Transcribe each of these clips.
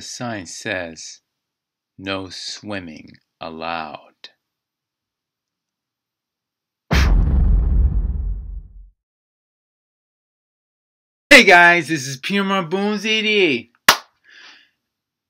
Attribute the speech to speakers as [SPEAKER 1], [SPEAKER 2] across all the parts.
[SPEAKER 1] The sign says, no swimming allowed. Hey guys, this is Pierre Bones 88.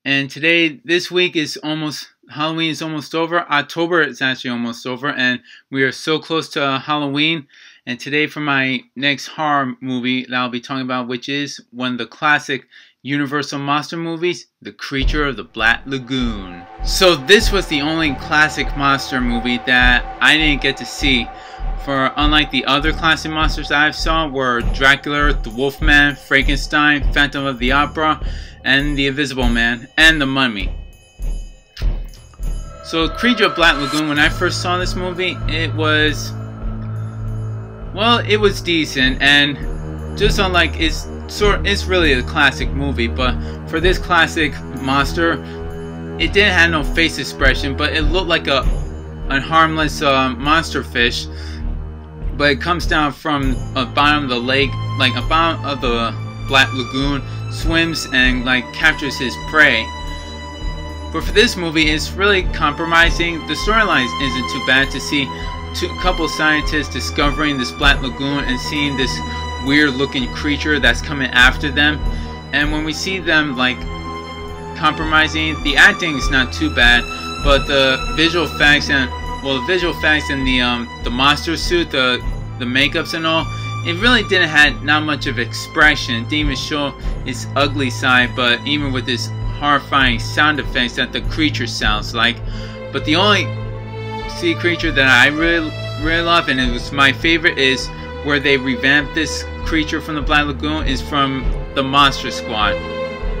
[SPEAKER 1] And today, this week is almost, Halloween is almost over. October is actually almost over. And we are so close to uh, Halloween. And today for my next horror movie that I'll be talking about, which is one of the classic Universal monster movies, The Creature of the Black Lagoon. So this was the only classic monster movie that I didn't get to see. For unlike the other classic monsters I've saw were Dracula, the Wolfman, Frankenstein, Phantom of the Opera, and the Invisible Man, and the Mummy. So Creature of Black Lagoon, when I first saw this movie, it was well, it was decent, and just unlike it's sort, it's really a classic movie. But for this classic monster, it didn't have no face expression, but it looked like a, a harmless uh, monster fish. But it comes down from a bottom of the lake, like a bottom of the Black Lagoon, swims and like captures his prey. But for this movie, it's really compromising. The storyline isn't too bad to see two couple scientists discovering this black lagoon and seeing this weird looking creature that's coming after them. And when we see them like compromising the acting is not too bad but the visual effects and well the visual effects and the um the monster suit the the makeups and all it really didn't have not much of expression. Even show its ugly side but even with this horrifying sound effects that the creature sounds like. But the only sea creature that I really really love and it was my favorite is where they revamped this creature from the Black Lagoon is from the Monster Squad.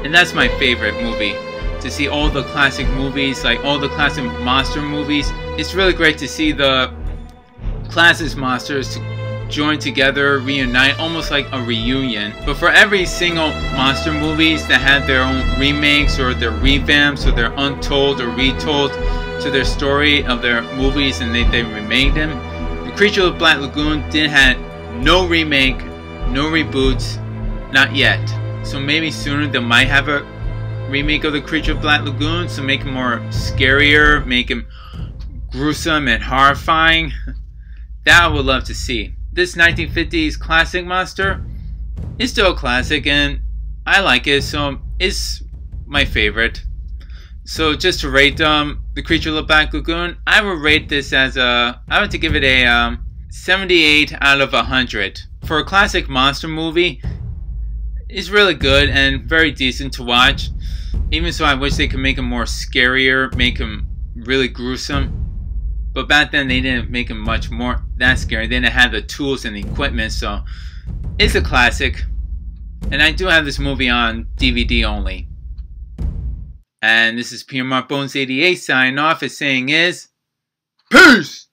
[SPEAKER 1] And that's my favorite movie. To see all the classic movies, like all the classic monster movies. It's really great to see the classic monsters join together, reunite, almost like a reunion. But for every single monster movies that had their own remakes or their revamps or their untold or retold to their story of their movies and they, they remade them. The Creature of Black Lagoon did have no remake, no reboots, not yet. So maybe sooner they might have a remake of The Creature of Black Lagoon to make him more scarier, make him gruesome and horrifying. That I would love to see. This 1950s classic monster is still a classic and I like it, so it's my favorite. So just to rate um, the Creature of Black Lagoon, I would rate this as a, I would to give it a um, 78 out of 100. For a classic monster movie, it's really good and very decent to watch. Even so, I wish they could make him more scarier, make him really gruesome. But back then, they didn't make him much more that scary. They didn't have the tools and the equipment, so it's a classic. And I do have this movie on DVD only. And this is Peter Mark Bones 88 signing off. His saying is Peace!